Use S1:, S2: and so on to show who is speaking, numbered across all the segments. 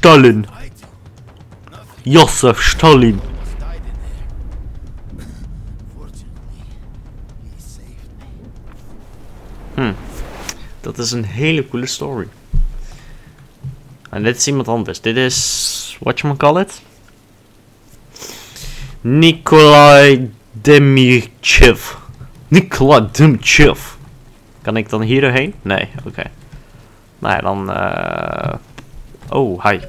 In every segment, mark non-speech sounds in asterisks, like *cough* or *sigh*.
S1: Stalin. Joseph Stalin.
S2: me.
S1: Dat is een hele coole story. En dit is iemand anders. Dit is... Whatchamacallit? Nikolai Demichev. Nikolai Demichev. Kan ik dan hier doorheen? Nee, oké. Nou ja, dan... eh Oh, hi.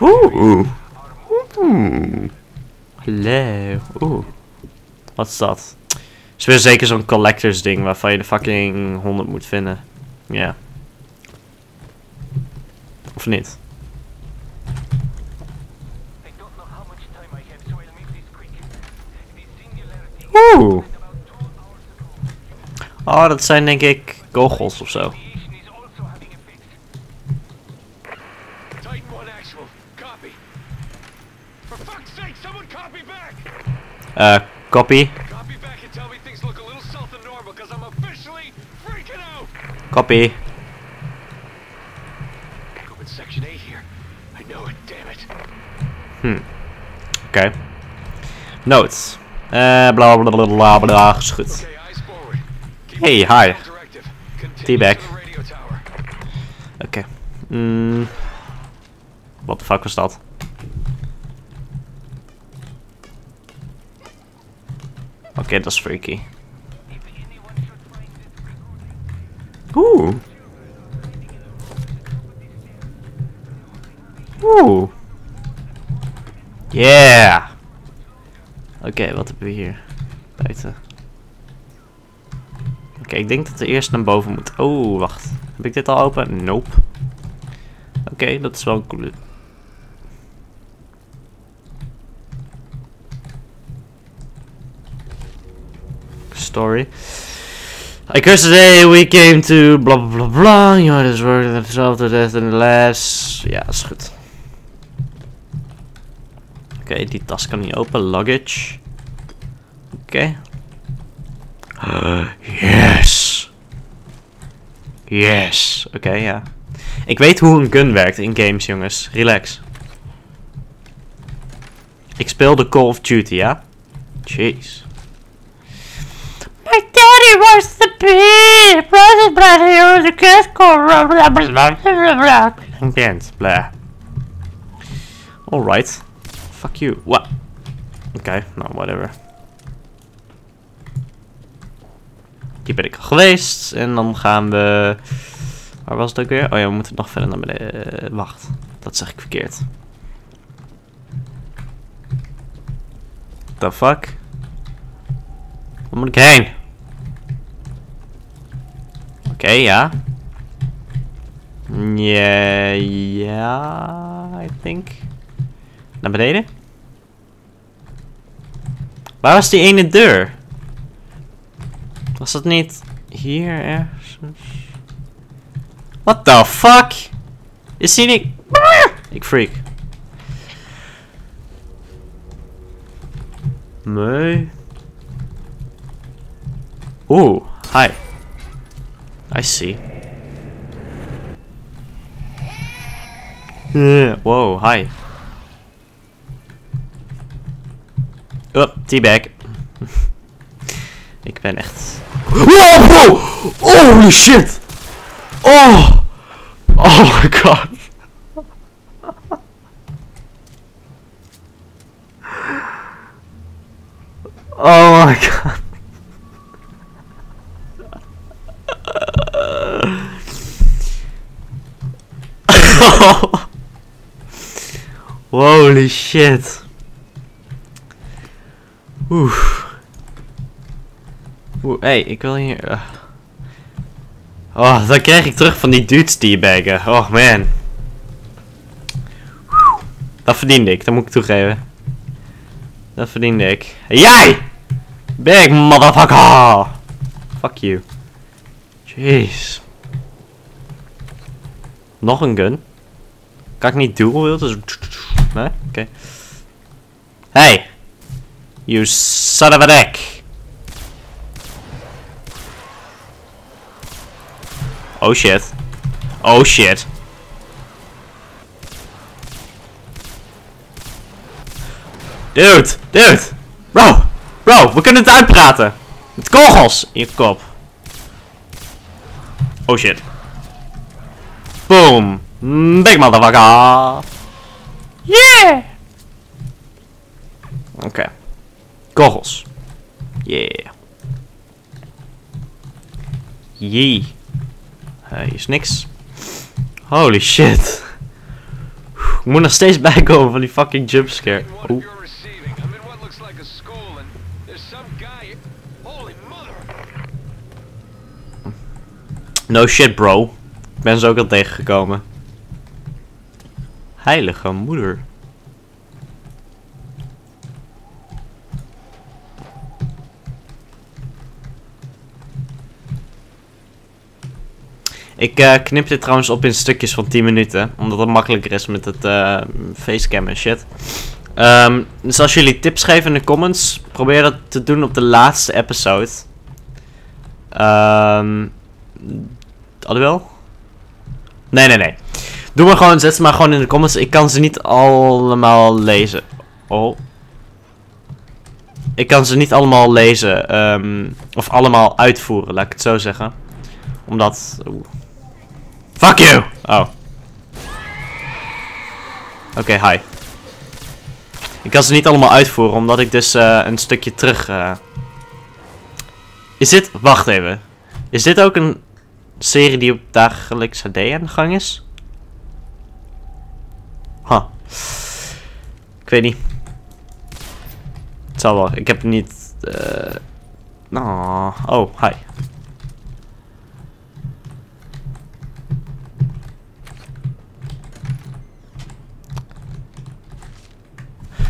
S1: Oeh. Oeh. Hallo. Oeh. Wat is dat? Is weer zeker zo'n collectors ding waarvan je de fucking 100 moet vinden. Ja. Of niet? Oeh. Oh, dat zijn denk ik kogels of zo.
S3: I know it, damn it.
S1: Oké. Notes. Eh, bla bla bla bla bla.
S3: Okay,
S1: Hey, hi. T-back. Oké. Mm. Wat de fuck was dat? Oké, dat is freaky. Oeh. Oeh. Yeah. Oké, wat hebben we hier? Buiten. Oké, ik denk dat we eerst naar boven moeten. Oh, wacht. Heb ik dit al open? Nope. Oké, dat is wel een coole... Story. I curse today we came to blah blah. You know, this word themselves to death in the last. Ja, is goed. Oké, die tas kan niet open. Luggage. Oké. *gasps* yes. Yes. Oké, ja. Ik weet hoe een gun werkt in games, jongens. Relax. Ik speel de Call of Duty, ja? Jeez. Wants to be brother brother the cat core blah. Alright. Fuck you. What? Oké, nou, whatever. Hier ben ik geweest. En dan gaan we... Waar was het ook weer? Oh ja, we moeten nog verder naar beneden. Wacht, dat zeg ik verkeerd. The fuck? Waar moet ik heen? Oké, ja. Ja, ja, I think. Naar beneden? Waar was die ene deur? Was dat niet hier ergens? What the fuck? Is die niet... Ik freak. Nee. Oeh, hi. I see. Yeah, wow, hi. Oh, teabag. *laughs* Ik ben echt... Wow, bro! Holy shit! Oh! Oh my god. *laughs* Oh my god. Holy shit. Oeh. Oeh, hey, ik wil hier... eh. Oh, dan krijg ik terug van die dudes die baggen. Oh man. Dat verdiende ik, dat moet ik toegeven. Dat verdiende ik. Jij! Big motherfucker! Fuck you. Jeez. Nog een gun? Kan ik niet dual wield? Dus... Oké. Hey! You son of a dick! Oh shit. Oh shit. Dude, dude. Bro, bro, we kunnen het uitpraten. Met kogels in je kop. Oh shit. Boom. Big motherfucker. Yeah. Oké. Kogels. Yeah. Jee. Hier is niks. Holy shit. Ik moet nog steeds bijkomen van die fucking jumpscare. Oeh.
S3: you're receiving, I'm in what looks like a school, and there's some guy. Holy mother!
S1: No shit, bro. Ik ben ze ook al tegengekomen. Heilige moeder. Ik eh, knip dit trouwens op in stukjes van 10 minuten. Omdat het makkelijker is met het eh facecam en shit. Ehm, dus als jullie tips geven in de comments, probeer dat te doen op de laatste episode. Ehm Alhoewel? Nee, nee, nee. Doe maar gewoon, zet ze maar gewoon in de comments. Ik kan ze niet allemaal lezen. Oh. Ik kan ze niet allemaal lezen. ehm, of allemaal uitvoeren, laat ik het zo zeggen. Omdat... oeh. Fuck you! Oh. Oké, hi. Ik kan ze niet allemaal uitvoeren, omdat ik dus eh, een stukje terug... eh, Is dit... Wacht even. Is dit ook een serie die op dagelijks HD aan de gang is? Ik weet niet. Het zal wel. Ik heb niet... eh Oh, oh, hi.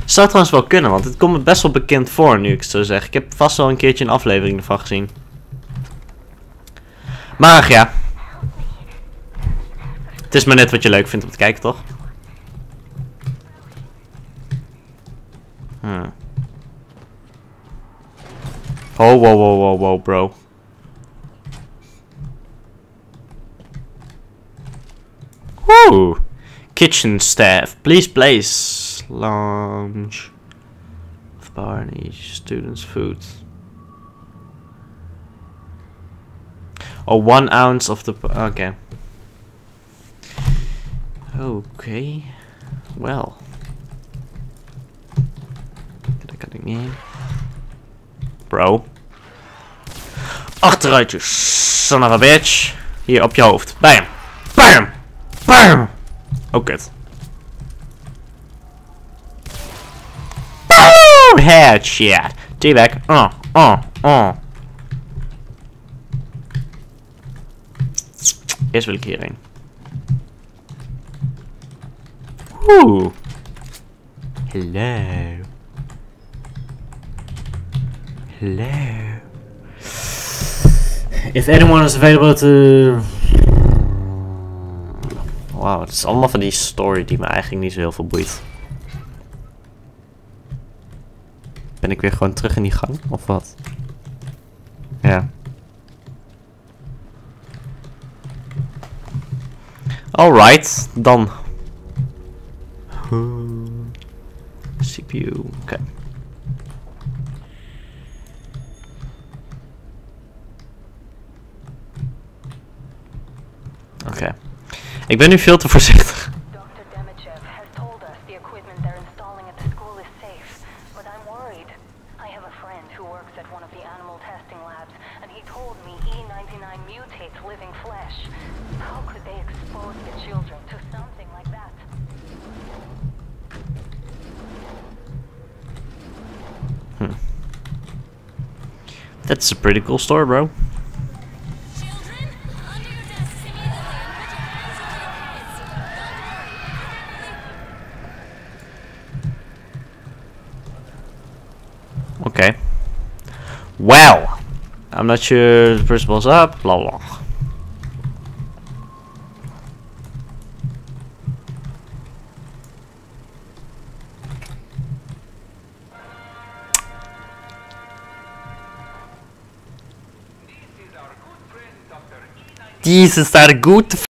S1: Zou trouwens wel kunnen, want het komt me best wel bekend voor nu ik het zo zeg. Ik heb vast wel een keertje een aflevering ervan gezien. Maar ja. Het is maar net wat je leuk vindt om te kijken, toch? Oh, whoa, whoa, whoa, wow, bro. Ooh. Kitchen staff. Please place lounge bar and each student's food. Oh, one ounce of the. Okay. Okay. Well. Dat kan ik Bro. Achteruitje. Son of a bitch. Hier op je hoofd. Bam. Bam. Bam. Oh, kut. Boom. Headshot. Teabag. Uh, uh, uh. Eerst wil ik hierheen. Oeh. Hello. Hello. If anyone is available to... Wauw, het is allemaal van die story die me eigenlijk niet zo heel veel boeit. Ben ik weer gewoon terug in die gang, of wat? Ja. Alright, dan. CPU, oké. Oké.
S4: The children to something like that?
S1: That's a pretty cool story, bro. I'm not sure the principles up, blah blah. This is our good